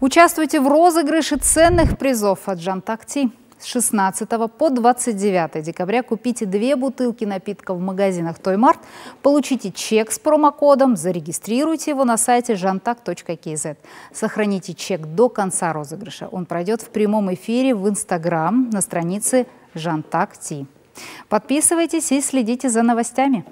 Участвуйте в розыгрыше ценных призов от Жантакти. С 16 по 29 декабря купите две бутылки напитка в магазинах Тоймарт, получите чек с промокодом, зарегистрируйте его на сайте jantak.kz. Сохраните чек до конца розыгрыша. Он пройдет в прямом эфире в Инстаграм на странице Жантакти. Подписывайтесь и следите за новостями.